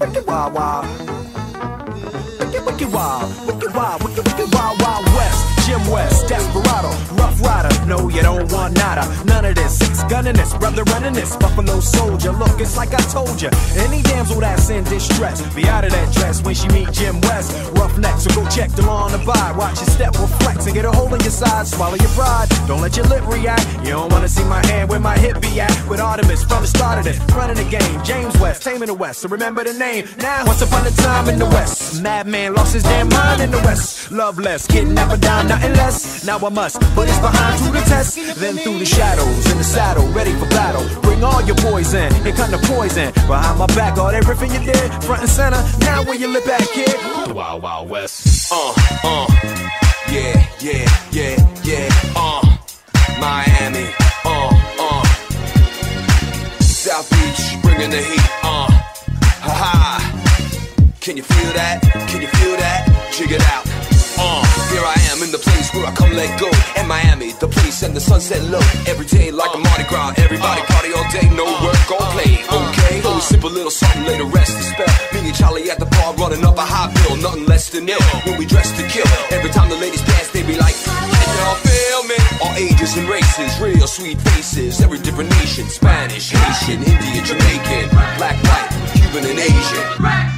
Wicked wild wild. Wicked wild. Wicked wild. Wicked wicked wild wild west. Jim West, Desperado, Rough Rider. No, you don't want nada. None gunning this, brother running this. Buffalo soldier. Look, it's like I told you. Any damsel that's in distress, be out of that dress when she meet Jim West. Roughneck, so go check the law on the by. Watch your step reflex and get a hole in your side. Swallow your pride. Don't let your lip react. You don't wanna see my hand where my hip be at. With Artemus from of running the game. James West, taming the West. So remember the name. Now, once upon a time in the West, madman lost his damn mind in the West. Loveless, kidnapper down, nothing less. Now I must put his behind to the test. Then through the shadows in the saddle, ready for battle. Bring all your poison, here come the poison. Behind my back, all that riffing you did, front and center. Now where you lip at, kid? Wild Wild West. Uh, the heat, uh, ha ha. Can you feel that? Can you feel that? Jig it out. Uh, here I am in the place where I come let go. In Miami, the place and the sunset low. Every day like a Mardi Gras, everybody party all day, no work, go play. Okay, sip a little something, lay the rest to spell. Me and Charlie at the bar running up a high bill, nothing less than ill. When we dress to kill, every time races, real sweet faces, every different nation, Spanish, Haitian, Indian, Jamaican, black, white, Cuban, and Asian.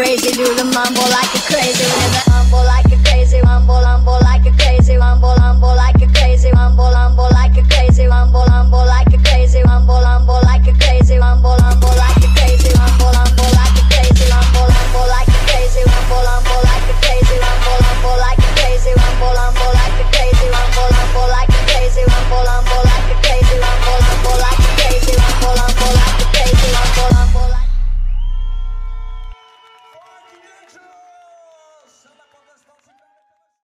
Calabrese do the mambo like a crazy.